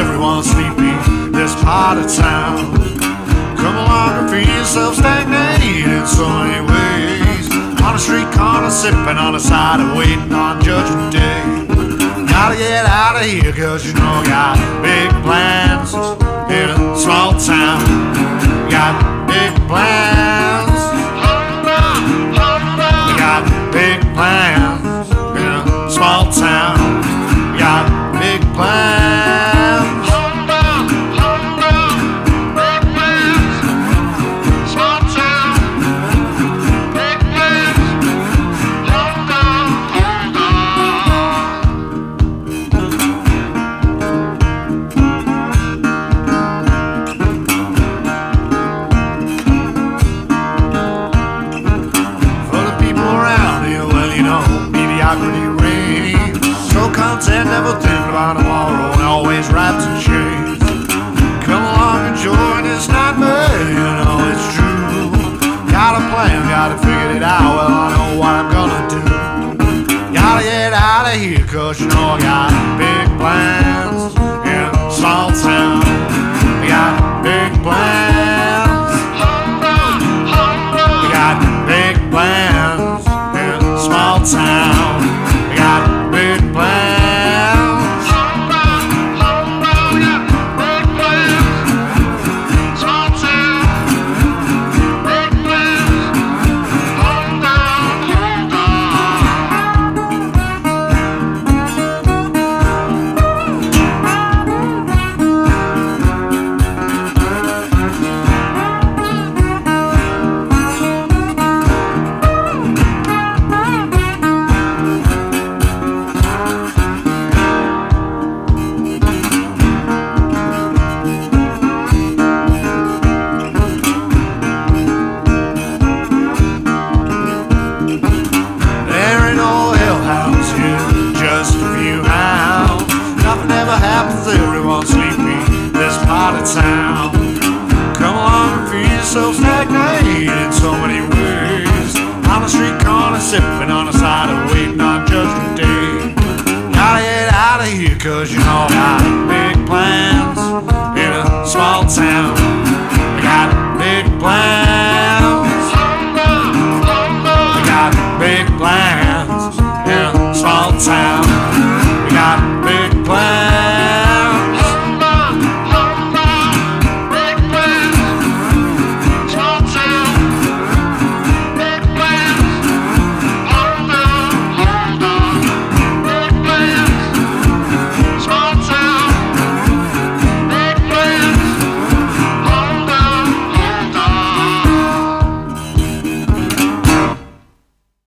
everyone's sleepy this part of town. Come along and feel yourself stagnated in so many ways. On a street corner, sipping on the side of waiting on Judgment Day. Gotta get out of here, cause you know, got big plans in a small town. Got big plans. Mediocrity reigns. So content, never think of town. Come along and feel yourself stagnated in so many ways. On a street corner, sipping on a side of waiting on judgment day. Gotta get out of here, cause you know I got big plans in a small town. I got big plans.